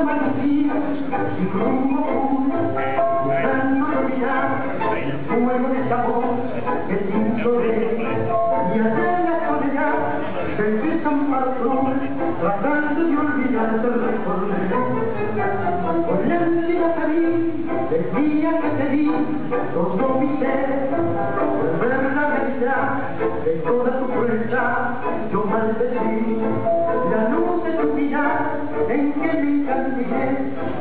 amanecía sin rumbo puro, buscando olvidar el fuego de amor que sin soledad y allá en la soledad se empiezan para tratando de olvidar el recorrer. Con la salí del día que te di todo mi ser, por ver la realidad de toda tu fuerza, yo maldecí